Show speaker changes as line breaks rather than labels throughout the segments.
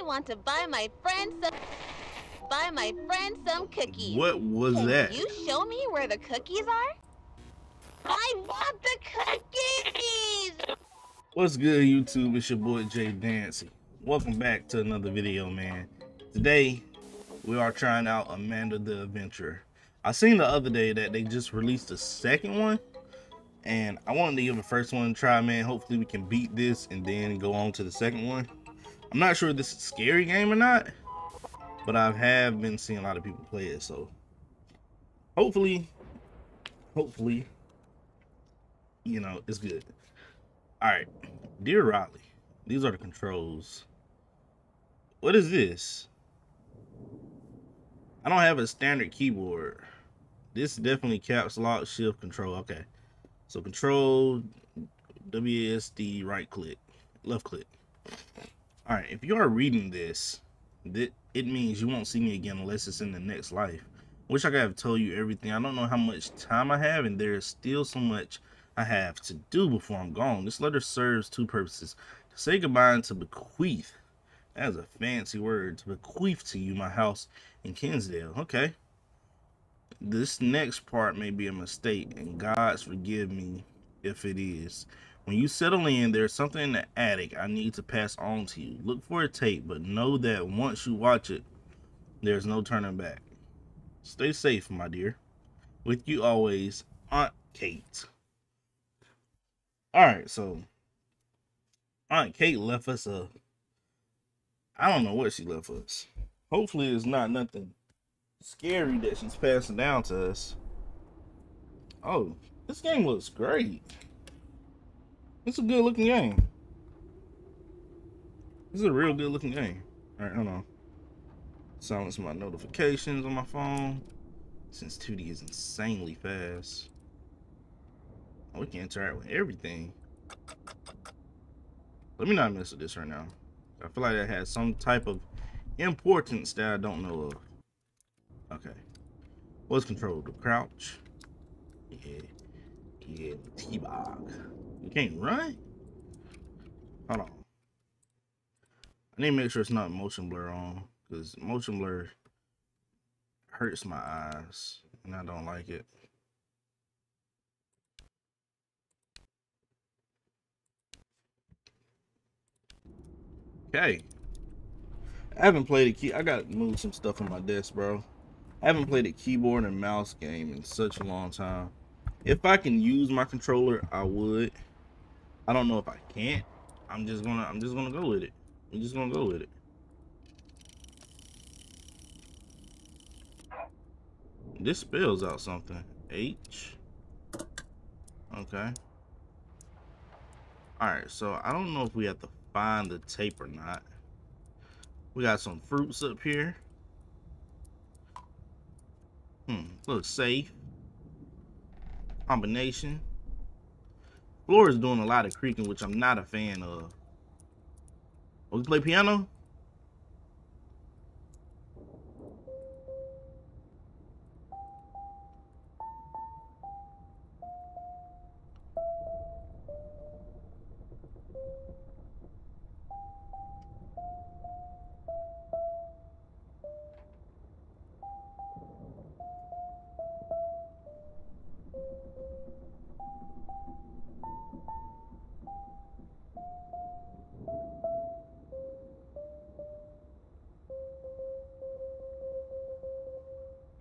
I want to buy my friend some buy my friend some cookies.
What was
Can
that?
you show me where the cookies are? I want the cookies!
What's good, YouTube? It's your boy JDancy. Welcome back to another video, man. Today, we are trying out Amanda the Adventurer. I seen the other day that they just released the second one, and I wanted to give the first one a try, man. Hopefully, we can beat this and then go on to the second one. I'm not sure if this is a scary game or not, but I have been seeing a lot of people play it, so hopefully, hopefully, you know, it's good. All right, dear Riley, these are the controls. What is this? I don't have a standard keyboard. This definitely caps lock shift control. Okay, so control WSD right click, left click. All right, if you are reading this, that it means you won't see me again unless it's in the next life. Wish I could have told you everything. I don't know how much time I have, and there's still so much I have to do before I'm gone. This letter serves two purposes. To say goodbye and to bequeath. That is a fancy word. To bequeath to you my house in Kinsdale. Okay. This next part may be a mistake, and God's forgive me if it is. When you settle in, there's something in the attic I need to pass on to you. Look for a tape, but know that once you watch it, there's no turning back. Stay safe, my dear. With you always, Aunt Kate. All right, so Aunt Kate left us a. I don't know what she left us. Hopefully, it's not nothing scary that she's passing down to us. Oh, this game looks great. It's a good looking game. This is a real good looking game. All right, hold on. Silence my notifications on my phone. Since 2D is insanely fast. Oh, we can interact with everything. Let me not mess with this right now. I feel like that has some type of importance that I don't know of. Okay. What's control? The crouch? Yeah. Yeah, T-Bog. You can't run? Hold on. I need to make sure it's not motion blur on. Because motion blur hurts my eyes. And I don't like it. Okay. I haven't played a key. I got to move some stuff on my desk, bro. I haven't played a keyboard and mouse game in such a long time. If I can use my controller, I would. I don't know if I can't. I'm just gonna. I'm just gonna go with it. I'm just gonna go with it. This spells out something. H. Okay. Alright, so I don't know if we have to find the tape or not. We got some fruits up here. Hmm, looks safe. Combination. Floor is doing a lot of creaking, which I'm not a fan of. Oh, we play piano?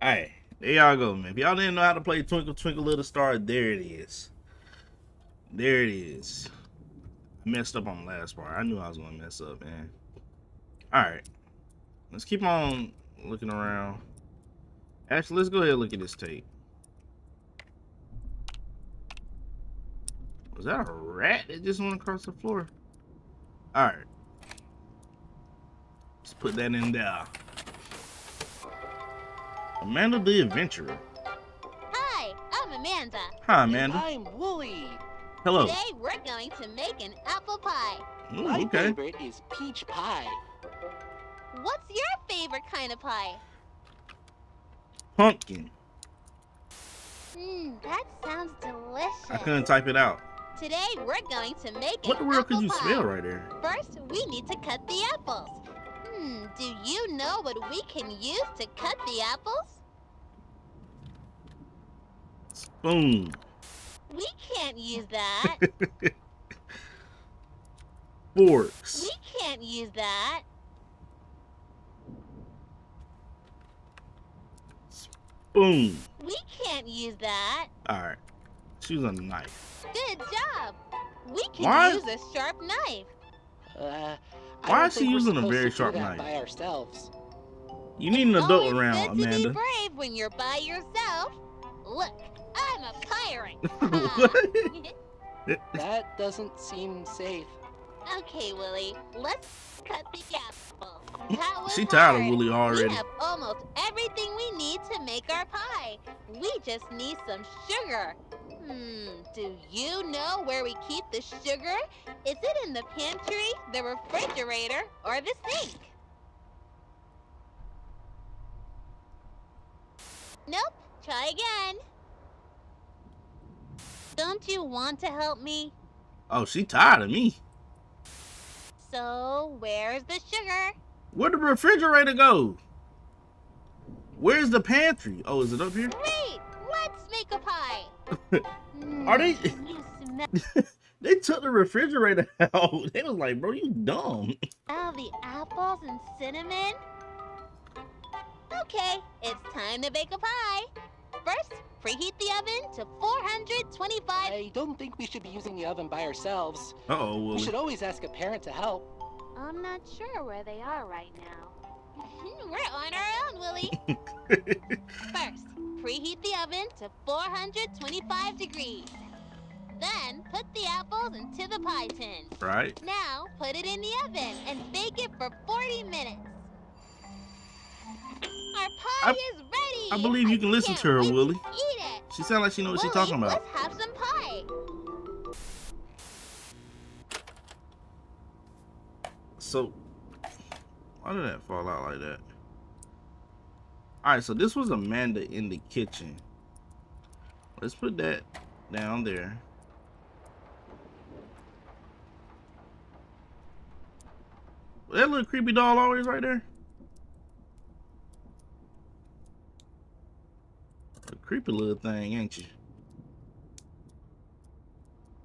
Hey, there y'all go, man. If y'all didn't know how to play Twinkle Twinkle Little Star, there it is. There it is. I messed up on the last part. I knew I was gonna mess up, man. Alright. Let's keep on looking around. Actually, let's go ahead and look at this tape. Was that a rat that just went across the floor? Alright. Let's put that in there. Amanda the Adventurer.
Hi, I'm Amanda.
Hi, Amanda.
I'm Wooly.
Hello.
Today we're going to make an apple pie.
Ooh,
My
okay.
favorite is peach pie.
What's your favorite kind of pie?
Pumpkin.
Mmm, that sounds delicious.
I couldn't type it out.
Today we're going to make
What the
an
world
apple
could you
pie.
spell right there?
First, we need to cut the apples. Hmm, do you know what we can use to cut the apples?
Spoon.
We can't use that.
Forks.
we can't use that.
Spoon.
We can't use that.
Alright. Was a knife.
Good job. We can
Why-
use a sharp knife.
Uh,
Why
don't
is she using a very sharp knife?
by ourselves.
You need an adult
Always
around,
good to be
Amanda.
brave when you're by yourself. Look, I'm a pirate.
what?
That doesn't seem safe.
okay, Willie, let's cut the apple. That was
She tired of
hard.
Willie already.
We have almost everything we need to make our pie. We just need some sugar. Hmm, do you know where we keep the sugar? Is it in the pantry, the refrigerator, or the sink? Nope, try again. Don't you want to help me?
Oh, she tired of me.
So, where's the sugar?
Where'd the refrigerator go? Where's the pantry? Oh, is it up here?
Great! Let's make a pie!
Are they-
Mm, You smell
They took the refrigerator out. They was like, bro, you dumb.
all the apples and cinnamon? Okay, it's time to bake a pie. First, preheat the oven to 425.
I don't think we should be using the oven by ourselves.
Uh oh,
We
Willie.
should always ask a parent to help.
I'm not sure where they are right now. We're on our own, Willie. First, preheat the oven to 425 degrees. Then, put the apples into the pie tin.
right?
Now, put it in the oven and bake it for 40 minutes. Our pie
I-
is ready!
I believe you can listen to her, Willie.
Eat it!
She sounds like she knows what
she's
talking about.
Let's have some pie.
So, why did that fall out like that? Alright, so this was Amanda in the kitchen. Let's put that down there. That little creepy doll always right there? A creepy little thing, ain't you?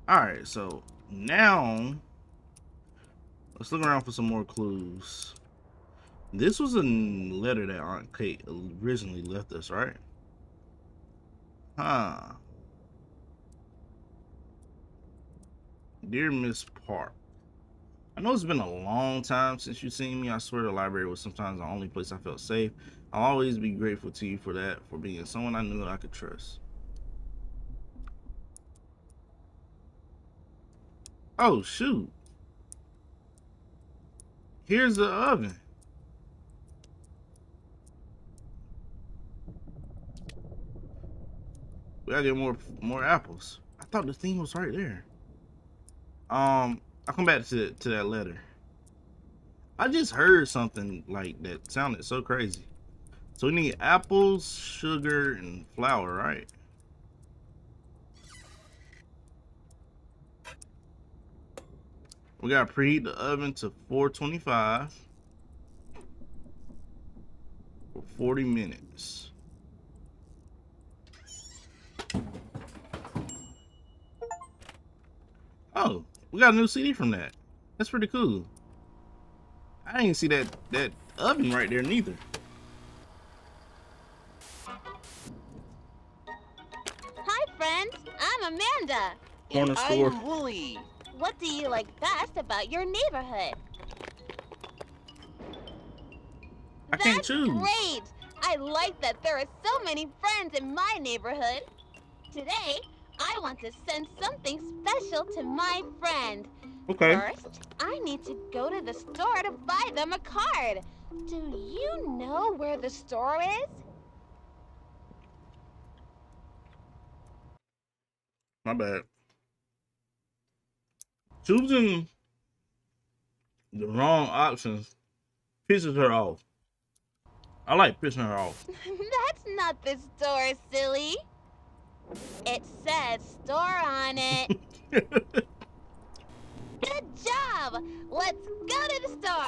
Alright, so now let's look around for some more clues. This was a letter that Aunt Kate originally left us, right? Huh. Dear Miss Park, I know it's been a long time since you've seen me. I swear the library was sometimes the only place I felt safe. I'll always be grateful to you for that, for being someone I knew I could trust. Oh, shoot. Here's the oven. Gotta get more more apples. I thought the thing was right there. Um, I'll come back to to that letter. I just heard something like that sounded so crazy. So we need apples, sugar, and flour, right? We gotta preheat the oven to 425 for 40 minutes. Oh, we got a new CD from that. That's pretty cool. I didn't see that that oven right there neither.
Hi, friends. I'm Amanda.
Corner
and
store.
I'm Wooly.
What do you like best about your neighborhood?
I can't
That's
choose.
Great! I like that there are so many friends in my neighborhood. Today, I want to send something special to my friend.
Okay.
First, I need to go to the store to buy them a card. Do you know where the store is?
My bad. Choosing the wrong options pisses her off. I like pissing her off.
That's not the store, silly. It says store on it. Good job! Let's go to the store.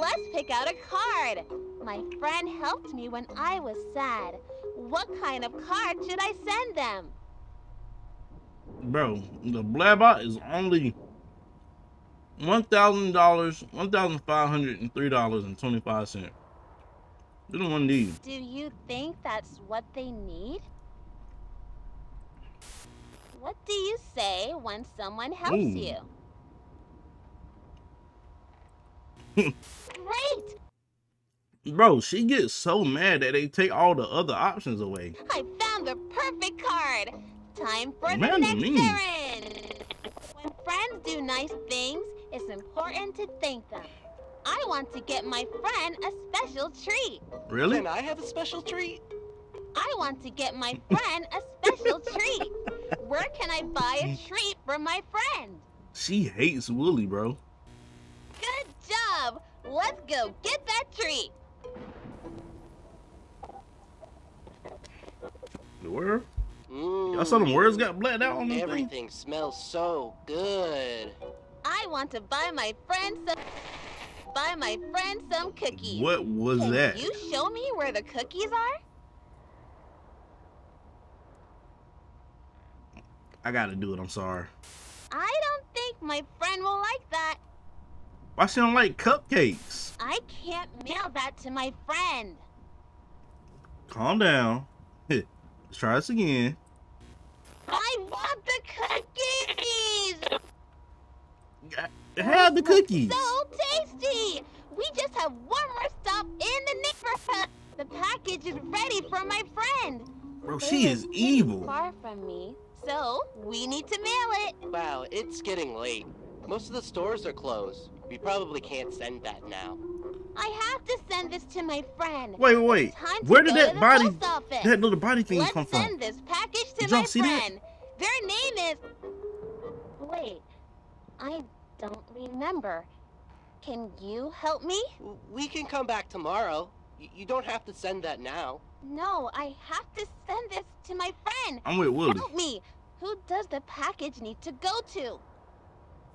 Let's pick out a card. My friend helped me when I was sad. What kind of card should I send them?
Bro, the Blabot is only one thousand dollars, one thousand five hundred and three dollars and twenty five cents. You don't want these.
Do you think that's what they need? What do you say when someone helps
Ooh.
you? Great!
Bro, she gets so mad that they take all the other options away.
I found the perfect card. Time for the
Man,
next
mean.
errand. When friends do nice things, it's important to thank them. I want to get my friend a special treat.
Really?
Can I have a special treat?
I want to get my friend a special treat. Where can I buy a treat for my friend?
She hates Wooly, bro.
Good job. Let's go get that treat.
The word?
Mm.
I saw them words got blacked out on the thing.
Everything smells so good.
I want to buy my friend some buy my friend some cookies.
What was
Can
that?
you show me where the cookies are?
I gotta do it. I'm sorry.
I don't think my friend will like that.
Why she don't like cupcakes?
I can't mail that to my friend.
Calm down. Let's try this again.
I want the cookies.
Have the cookies.
So tasty. We just have one more stop in the neighborhood. The package is ready for my friend.
Bro, she is evil.
Far from me, so we need to mail it.
Wow, it's getting late. Most of the stores are closed. We probably can't send that now.
I have to send this to my friend.
Wait, wait, wait. Where did that body,
post office.
that little body thing
Let's
come from?
send this package to
Did
my
see that?
friend. Their name is. Wait, I don't remember. Can you help me?
We can come back tomorrow. Y- you don't have to send that now.
No, I have to send this to my friend.
I'm with Willie.
Help me. Who does the package need to go to?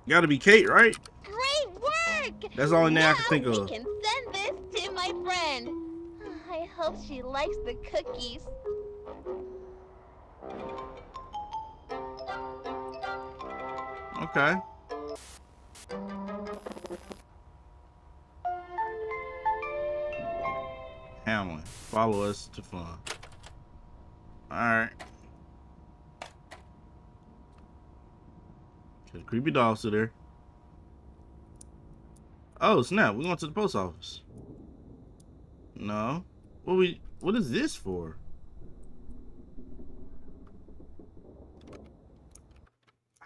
Gotta be Kate, right?
Great work!
That's the only name I can think of.
we can send this to my friend. I hope she likes the cookies.
Okay. Hamlin, follow us to fun. Alright. The creepy dog still there. Oh snap, We're going to the post office. No. What we what is this for?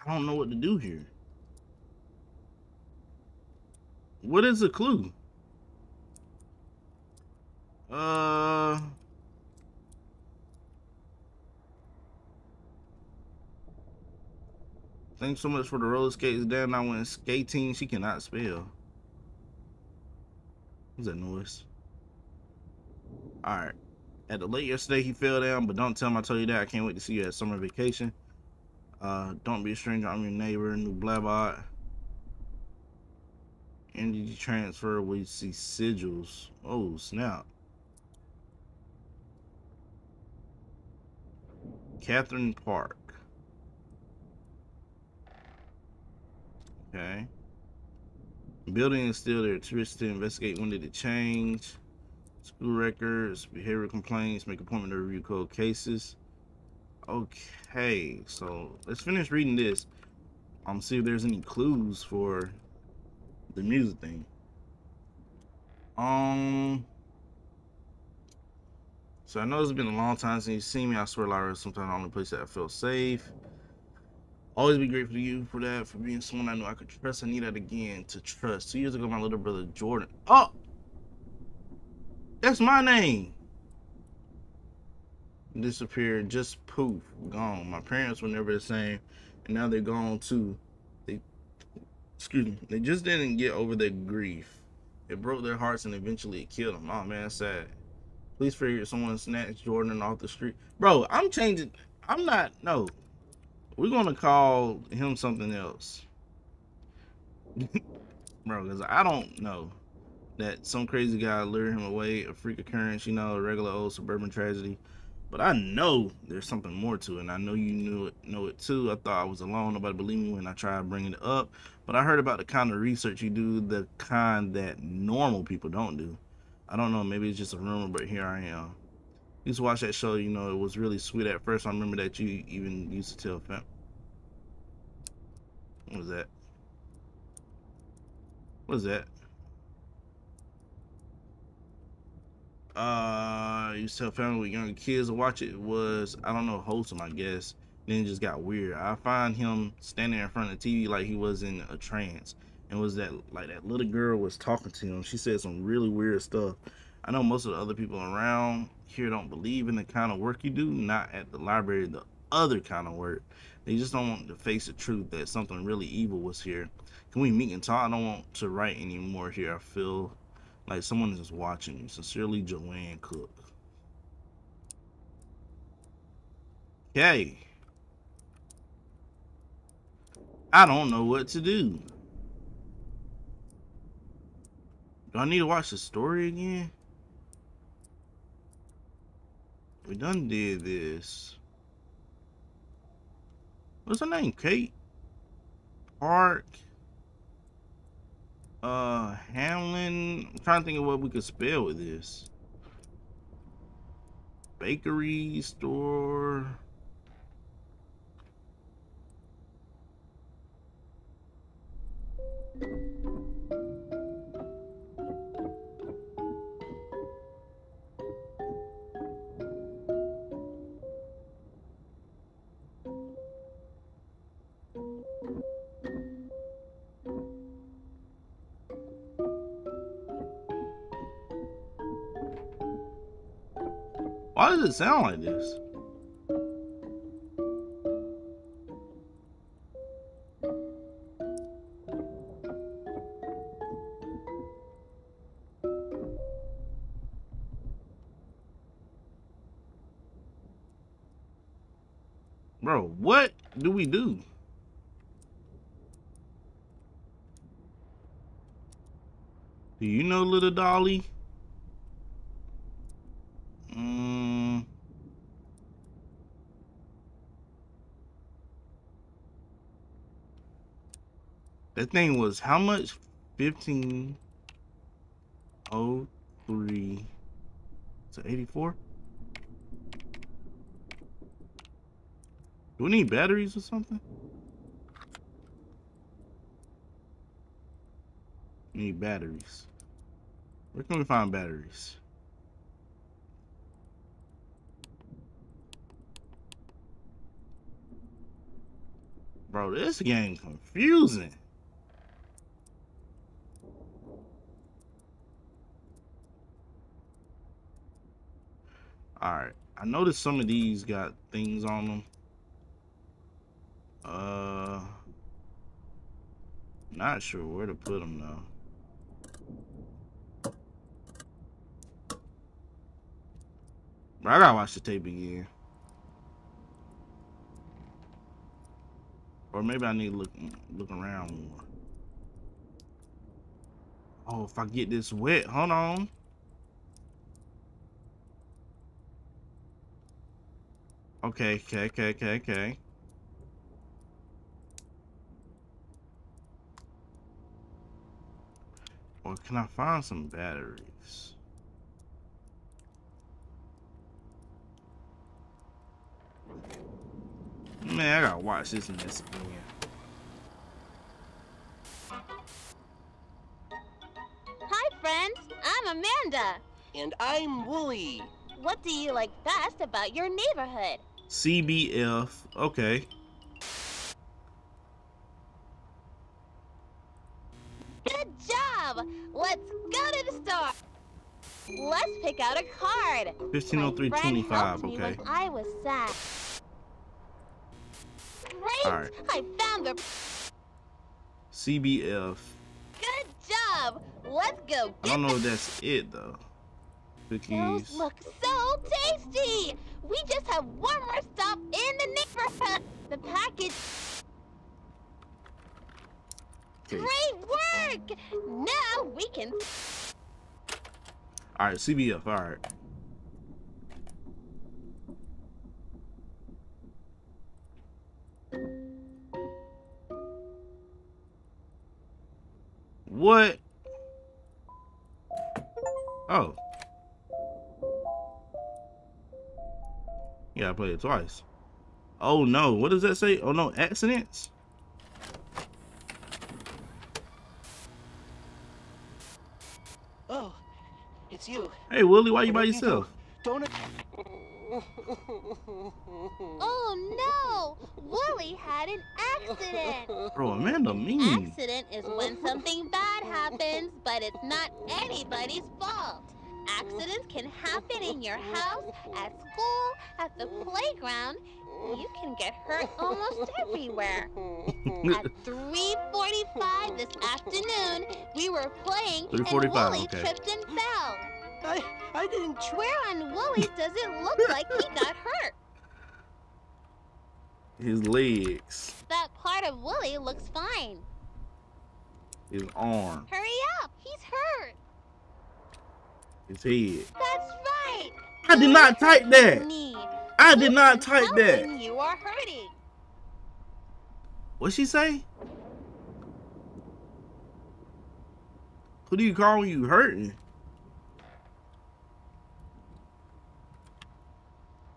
I don't know what to do here. What is the clue? Uh. Thanks so much for the roller skates. Damn, I went skating. She cannot spell. What's that noise? Alright. At the lake yesterday, he fell down, but don't tell him I told you that. I can't wait to see you at summer vacation. Uh, don't be a stranger. I'm your neighbor, new Blabot. Energy transfer. We see sigils. Oh snap! Catherine Park. Okay. Building is still there. Tourists to investigate when did it change. School records, behavioral complaints, make appointment to review cold cases. Okay, so let's finish reading this. Um, see if there's any clues for the music thing. Um, so I know it's been a long time since you've seen me. I swear, Lyra, is sometimes the only place that I feel safe. Always be grateful to you for that, for being someone I knew I could trust. I need that again to trust. Two years ago, my little brother Jordan. Oh, that's my name disappeared, just poof, gone. My parents were never the same, and now they're gone too. They, excuse me, they just didn't get over their grief. It broke their hearts and eventually it killed them. Oh man, sad. Please figure someone snatched Jordan off the street, bro. I'm changing. I'm not. No, we're gonna call him something else, bro. Because I don't know. that some crazy guy lured him away, a freak occurrence, you know, a regular old suburban tragedy. But I know there's something more to it, and I know you knew it, know it too. I thought I was alone. Nobody believed me when I tried bringing it up. But I heard about the kind of research you do, the kind that normal people don't do. I don't know, maybe it's just a rumor, but here I am. Used to watch that show, you know, it was really sweet at first. I remember that you even used to tell fam. What was that? What was that? Uh, to tell family with younger kids to watch it. it was I don't know wholesome, I guess. Then it just got weird. I find him standing in front of the TV like he was in a trance, and was that like that little girl was talking to him. She said some really weird stuff. I know most of the other people around here don't believe in the kind of work you do, not at the library, the other kind of work. They just don't want to face the truth that something really evil was here. Can we meet and talk? I don't want to write anymore here. I feel like someone is watching me. Sincerely, Joanne Cook. Okay. I don't know what to do. Do I need to watch the story again? We done did this. What's her name? Kate? Park? Uh, Hamlin? I'm trying to think of what we could spell with this. Bakery store. It sound like this? Bro, what do we do? Do you know little Dolly? Mm. That thing was how much? 15 03 to 84? Do we need batteries or something? We need batteries. Where can we find batteries? Bro, this game confusing. Alright, I noticed some of these got things on them. Uh, not sure where to put them though. But I gotta watch the tape again. Or maybe I need to look look around more. Oh, if I get this wet, hold on. Okay, okay, okay, okay, okay. Or can I find some batteries? Man, I gotta watch this mess again.
Hi, friends. I'm Amanda.
And I'm Wooly.
What do you like best about your neighborhood?
CBF. Okay.
Good job! Let's go to the store. Let's pick out a card. Oh My friend
150325. Okay.
I was sad. Great! I found the
CBF.
good job. Let's go
I don't know if that's it though.
Those look so tasty! We just have one more stop in the neighborhood. The package.
Okay.
Great work! Now we can.
All right, CBF. All right. What? Oh. Yeah, I played it twice. Oh no, what does that say? Oh no, accidents?
Oh, it's you.
Hey Willie, why are you by
Where'd you go?
yourself?
Don't.
Oh no! Willie had an accident!
Bro, Amanda mean.
Accident is when something bad happens, but it's not anybody's fault. Accidents can happen in your house, at school, at the playground. You can get hurt almost everywhere. At 3:45 this afternoon, we were playing and
3:45,
Willie
okay.
tripped and fell.
I I didn't try.
Where on Willie does it look like he got hurt?
His legs,
That part of Willie looks fine.
his arm,
Hurry up, he's hurt.
His head.
That's right.
I did not type that. I did not type that.
You are hurting.
What she say? Who do you call when you hurting?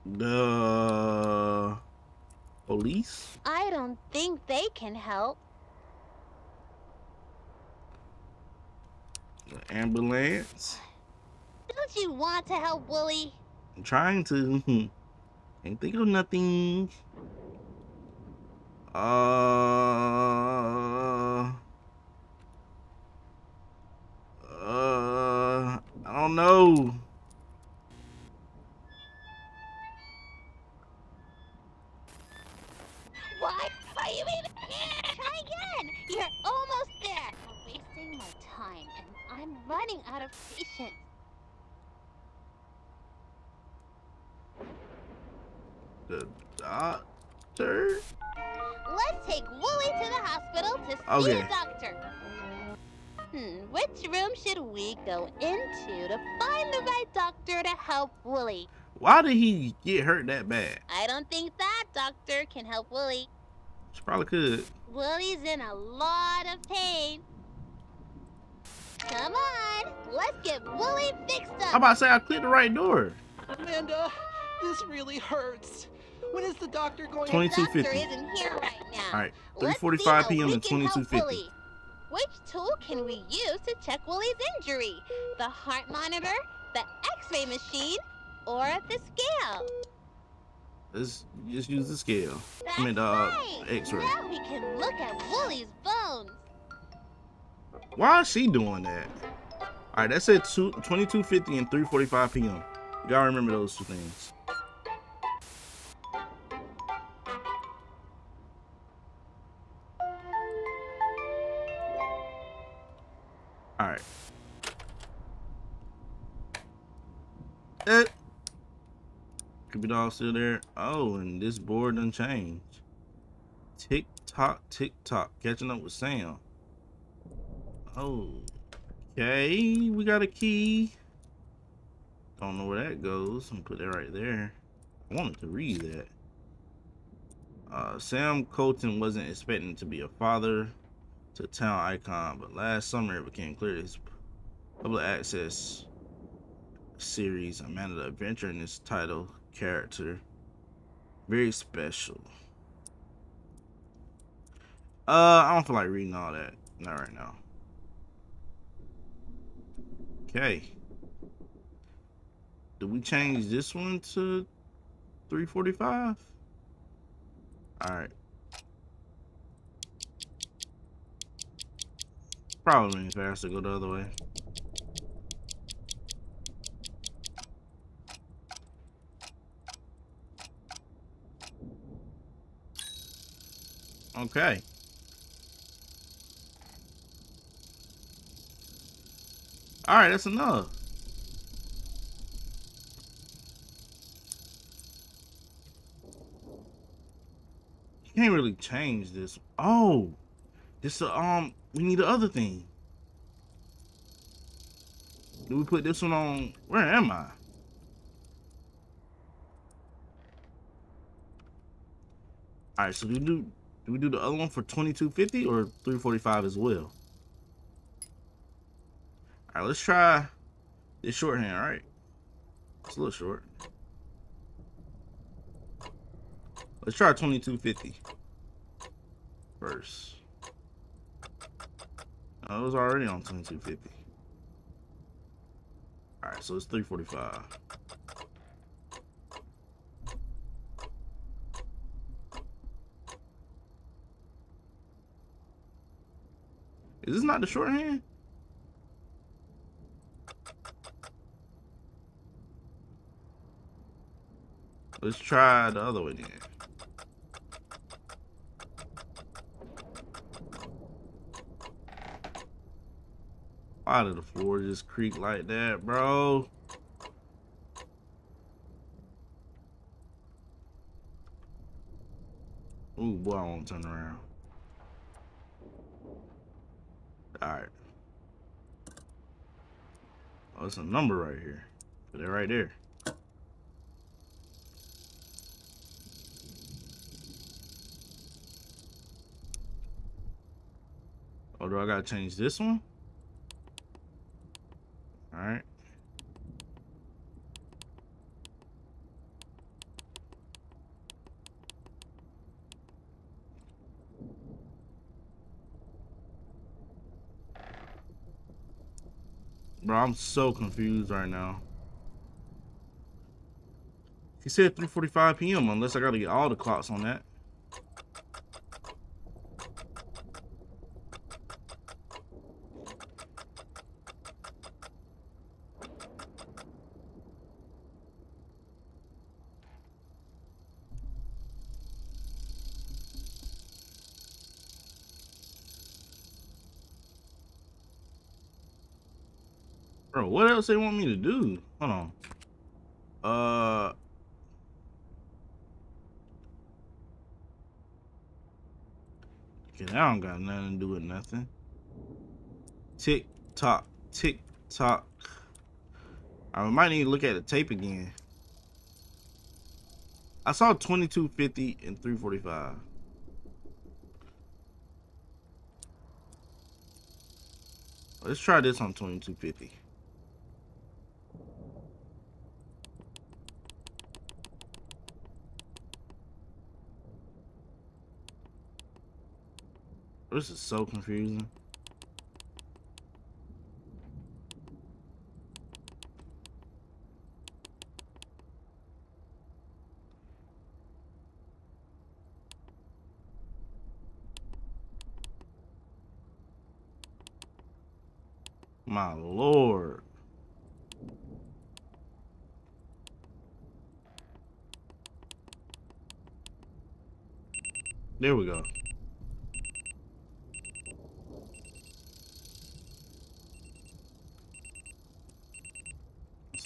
The police?
I don't think they can help.
The ambulance?
Don't you want to help Willie?
I'm trying to. Can't think of nothing. Uh. Uh. I don't know.
Why are you even here? Try again. You're almost there. You're wasting my time, and I'm running out of patience.
The doctor?
Let's take Wooly to the hospital to see
Okay.
a doctor. Hmm, which room should we go into to find the right doctor to help Wooly?
Why did he get hurt that bad?
I don't think that doctor can help Wooly.
She probably could.
Wooly's in a lot of pain. Come on, let's get Wooly fixed up.
I'm about to say I clicked the right door.
Amanda, this really hurts. When is the doctor going?
The
2250.
doctor isn't here right now.
All right, three
forty-five
p.m. and 2250.
Wooly. Which tool can we use to check Wooly's injury? The heart monitor, the x-ray machine, or the scale?
Let's just use the scale.
That's
I mean, uh,
right.
X-ray.
Now we can look at Wooly's bones.
Why is she doing that? All right, that said two, 2250 and 3:45 p.m. You gotta remember those two things. All right. Eh. Could be dog still there. Oh, and this board done changed. Tick tock, tick tock. Catching up with Sam. Oh. Okay, we got a key. Don't know where that goes. I'm put that right there. I wanted to read that. Uh, Sam Colton wasn't expecting to be a father to town icon, but last summer it became clear his public access series, Amanda the Adventure, and his title character very special. Uh, I don't feel like reading all that. Not right now. Okay. Do we change this one to 345? Alright. Probably faster to go the other way. Okay. Alright, that's enough. You can't really change this. Oh, this uh, um, we need the other thing. Do we put this one on? Where am I? All right, so do we do do we do the other one for twenty two fifty or three forty five as well? All right, let's try this shorthand. All right, it's a little short. Let's try twenty two fifty first. It was already on twenty two fifty. All right, so it's three forty five. Is this not the shorthand? Let's try the other one then. Why did the floor just creak like that, bro? Ooh, boy, I won't turn around. Alright. Oh, it's a number right here. It right there. Oh, do I gotta change this one? Alright. Bro, I'm so confused right now. He said 3.45 p.m. unless I gotta get all the clocks on that. Bro, what else they want me to do? Hold on. Uh. Okay, that don't got nothing to do with nothing. Tick tock, tick tock. I might need to look at the tape again. I saw 2250 and 345. Let's try this on 2250. This is so confusing. My lord. There we go.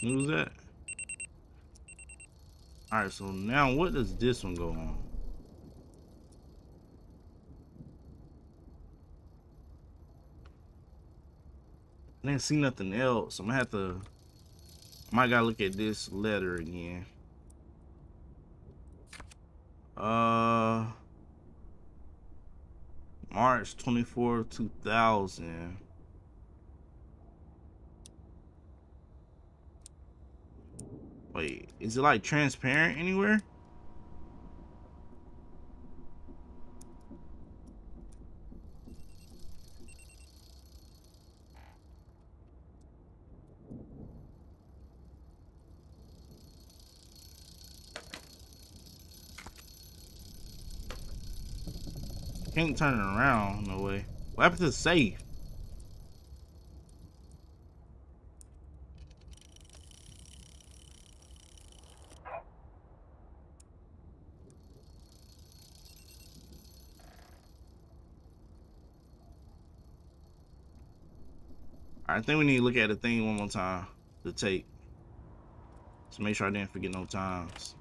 Snooze that. Alright, so now what does this one go on? I didn't see nothing else. I'm gonna have to I might gotta look at this letter again. Uh March 24, 2000. Wait, is it like transparent anywhere? Can't turn it around, no way. What happened to the safe? I think we need to look at the thing one more time. The tape. To make sure I didn't forget no times.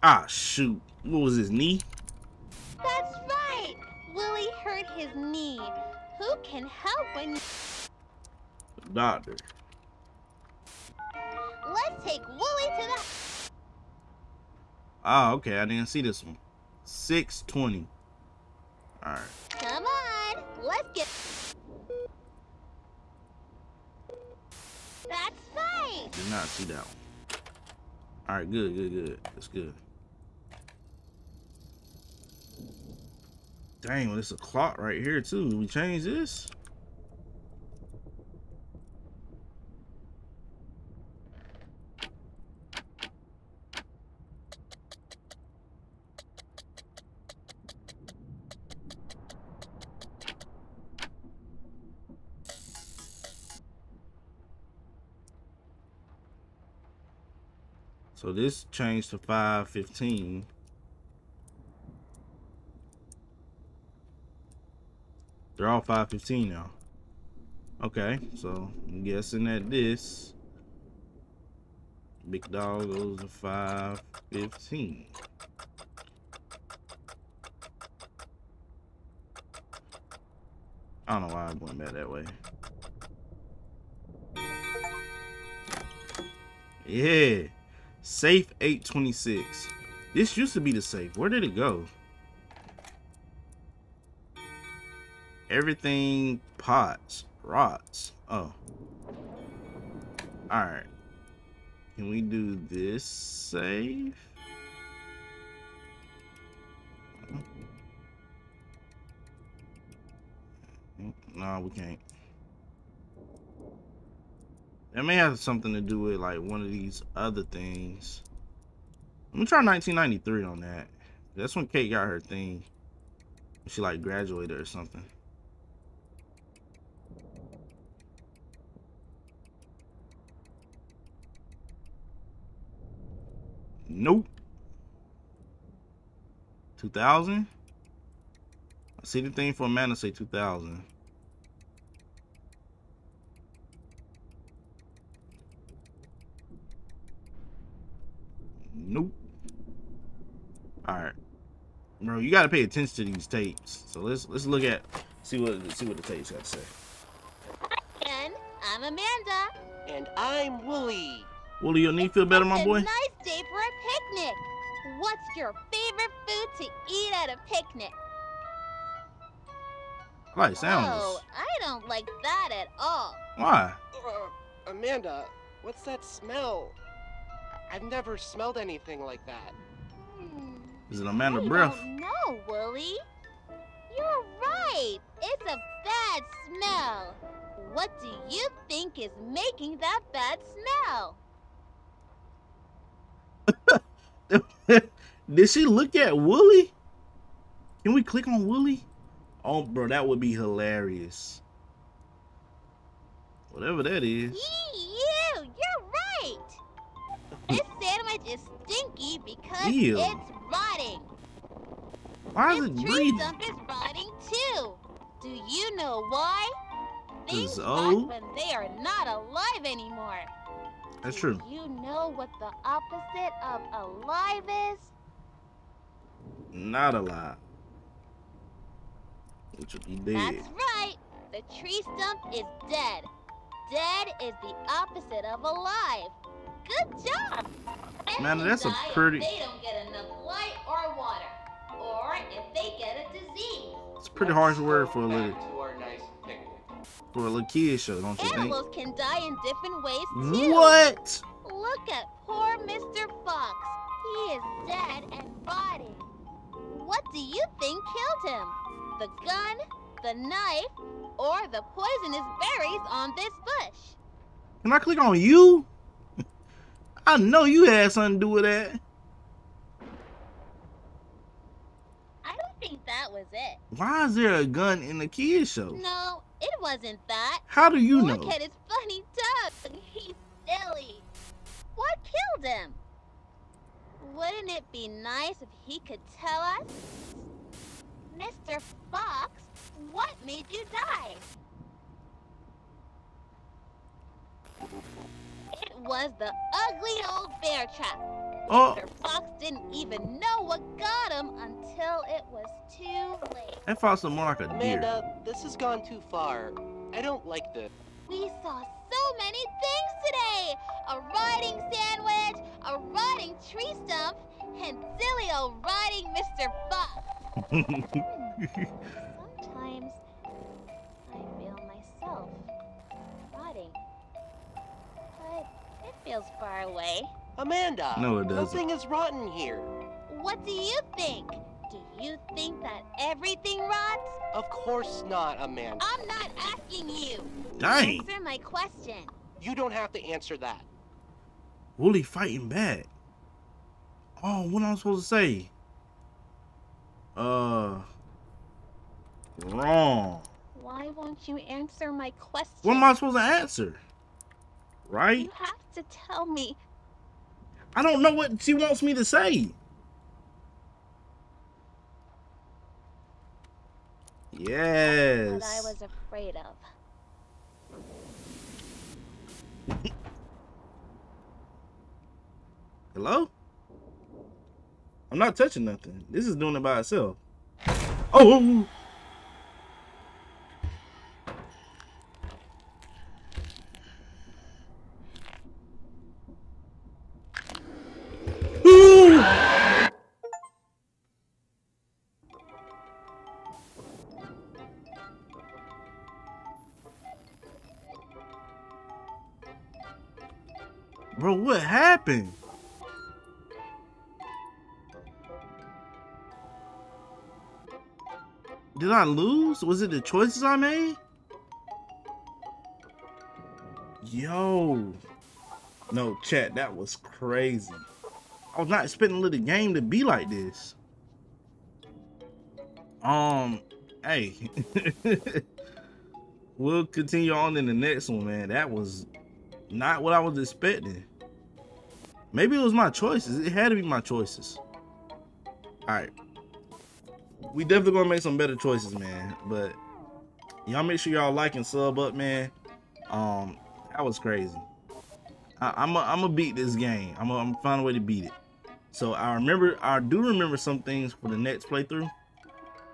Ah, shoot. What was his knee?
That's right! Willie hurt his knee. Who can help when...
Doctor.
Let's take Willie to the...
Ah, okay. I didn't see this one. 620. Alright.
Come on, let's get... That's right!
Did not see that one. Alright, good, good, good. That's good. Dang, well, there's a clock right here too. Did we change this? This changed to 515. They're all 515 now. Okay, so I'm guessing that this big dog goes to 515. I don't know why I went back that way. Yeah. Safe 826. This used to be the safe. Where did it go? Everything pots, rots. Oh. Alright. Can we do this safe? Mm-hmm. No, we can't. That may have something to do with like one of these other things. Let me try 1993 on that. That's when Kate got her thing. She like graduated or something. Nope. 2000? I see the thing for Amanda say 2000. Nope. Alright. Bro, you gotta pay attention to these tapes. So let's let's look at see what see what the tapes got to say.
And I'm Amanda.
And I'm Wooly.
Wooly, your knee feel better, my
It's
boy?
a nice day for a picnic. What's your favorite food to eat at a picnic?
I like sounds.
Oh, I don't like that at all.
Why?
Uh, Amanda, what's that smell? I- I've never smelled anything like that.
Hmm.
Is it Amanda
I
breath?
don't Wooly. You're right. It's a bad smell. What do you think is making that bad smell?
Did she look at Wooly? Can we click on Wooly? Oh, bro, that would be hilarious. Whatever that is.
Yee, stinky because
Ew.
it's rotting.
Why is it
tree stump is rotting too. Do you know why? Things rot
oh.
when they are not alive anymore.
That's true. Do.
You know what the opposite of alive is?
Not alive. Which would be dead.
That's right. The tree stump is dead. Dead is the opposite of alive. Good job.
Man,
Animals
that's a pretty-
They don't get enough light or water, or if they get a disease.
It's a pretty harsh word for a little
to nice
for a little kid show, don't you think?
Animals can die in different ways too.
What?
Look at poor Mr. Fox. He is dead and rotting. What do you think killed him? The gun, the knife, or the poisonous berries on this bush?
Can I click on you? I know you had something to do with that.
I don't think that was it.
Why is there a gun in the kids show?
No, it wasn't that.
How do you
Look
know?
at his funny tongue. He's silly. What killed him? Wouldn't it be nice if he could tell us? Mr. Fox, what made you die? It was the ugly old bear trap.
Oh,
Mr. Fox didn't even know what got him until it was too late.
that fox look more like a deer.
Amanda, this has gone too far. I don't like this.
We saw so many things today! A rotting sandwich, a rotting tree stump, and silly old rotting Mr. Fox. feels far away.
Amanda!
No, it doesn't.
Nothing is rotten here.
What do you think? Do you think that everything rots?
Of course not, Amanda.
I'm not asking you.
Dang,
Answer my question.
You don't have to answer that.
Wooly fighting back. Oh, what am I supposed to say? Uh, wrong.
Why won't you answer my question?
What am I supposed to answer? Right?
You have to tell me.
I don't know what she wants me to say. Yes.
What I was afraid of.
Hello? I'm not touching nothing. This is doing it by itself. Oh! oh, oh. Bro, what happened? Did I lose? Was it the choices I made? Yo. No, chat, that was crazy. I was not expecting the game to be like this. Um, hey. we'll continue on in the next one, man. That was not what I was expecting. Maybe it was my choices. It had to be my choices. Alright we definitely gonna make some better choices, man. But y'all make sure y'all like and sub up, man. Um, that was crazy. I, I'm a, I'm gonna beat this game. I'm gonna find a way to beat it. So I remember, I do remember some things for the next playthrough,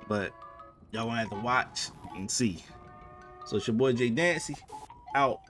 but y'all gonna have to watch and see. So it's your boy JDancy out.